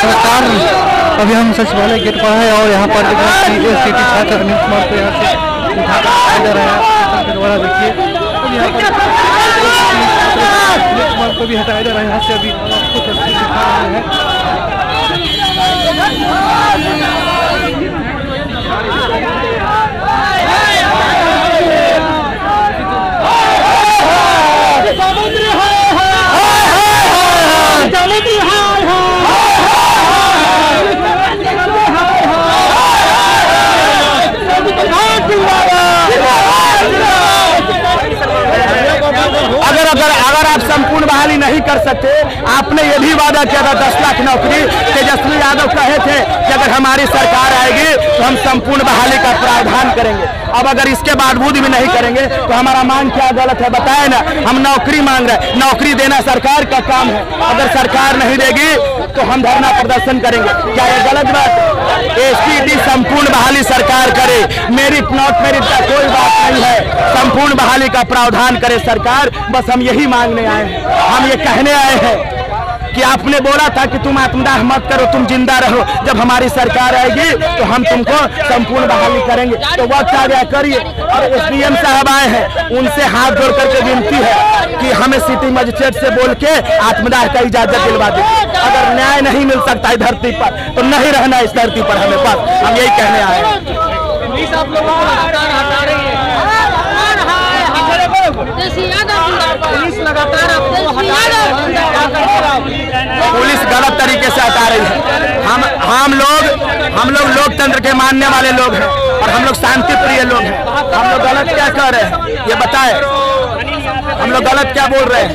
अभी हम सचिवालय गेट पर है और यहाँ पर सिटी छात्र अनिल कुमार को यहाँ से उठाकर जा रहा है। द्वारा देखिए। कुमार को भी हटाया जा रहा है। यहाँ से अभी आपको तस्वीर दिखा रहे हैं। अगर आप संपूर्ण बहाली नहीं कर सकते, आपने ये भी वादा किया था, दस लाख नौकरी। तेजस्वी यादव कहे थे कि अगर हमारी सरकार आएगी तो हम संपूर्ण बहाली का प्रावधान करेंगे। अब अगर इसके बावजूद भी नहीं करेंगे तो हमारा मांग क्या गलत है, बताए ना। हम नौकरी मांग रहे हैं। नौकरी देना सरकार का काम है। अगर सरकार नहीं देगी तो हम धरना प्रदर्शन करेंगे। क्या ये गलत बात एसपीडी संपूर्ण बहाली सरकार करे मेरी नॉट मेरिट का कोई बात नहीं है। संपूर्ण बहाली का प्रावधान करे सरकार, बस हम यही मांगने आए हैं। हम ये कहने आए हैं कि आपने बोला था कि तुम आत्मदाह मत करो, तुम ज़िंदा रहो। जब हमारी सरकार आएगी तो हम तुमको संपूर्ण बहाली करेंगे। तो वक्त आ गया, करिए। और एसडीएम साहब आए हैं, उनसे हाथ जोड़ करके विनती है कि हमें सिटी मजिस्ट्रेट से बोल के आत्मदाह का इजाज़त दिलवा दे। अगर न्याय नहीं मिल सकता है धरती पर तो नहीं रहना इस धरती पर हमें बस। हम यही कहने आए हैं। पुलिस लगातार आपको हटा पुलिस गलत तरीके से हटा रही है। हम हम लोग हम लोग लोकतंत्र के मानने वाले लोग हैं और हम लोग शांति प्रिय लोग हैं। हम लोग गलत क्या कर रहे हैं? ये बताए। हम लोग गलत क्या बोल रहे हैं?